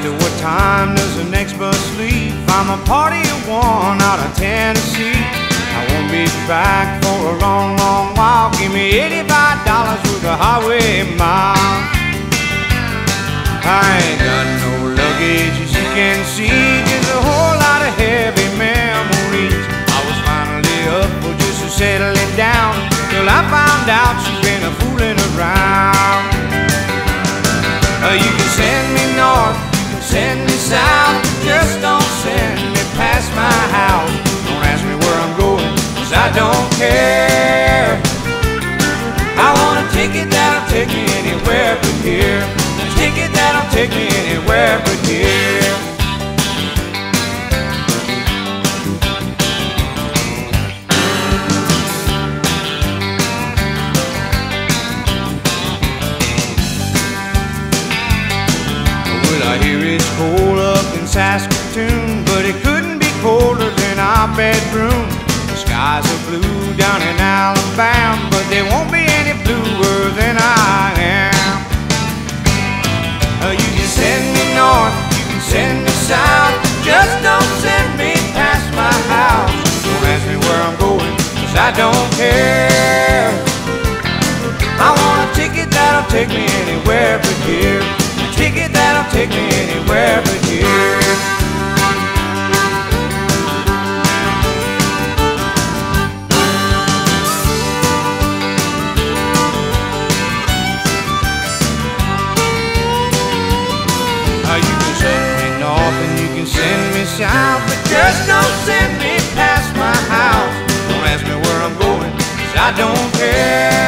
Mister, what time does the next bus leave? I'm a party of one out of Tennessee. I won't be back for a long, long while. Give me eighty-five dollars worth of highway miles. I ain't got no luggage, as you can see, just a whole lot of heavy memories. I was finally up for just to settle it down till I found out I don't care. I want a ticket that'll take me anywhere but here. A ticket that'll take me anywhere but here. Cold up in Saskatoon, but it couldn't be colder than our bedroom. Skies are blue down in Alabama, but they won't be any bluer than I am. Uh, you can send me north, you can send me south, just don't send me past my house. Don't ask me where I'm going, cause I don't care. I want a ticket that'll take me anywhere but here. A ticket that'll take me anywhere but here. Send but just don't send me past my house. Don't ask me where I'm going, cause I don't care.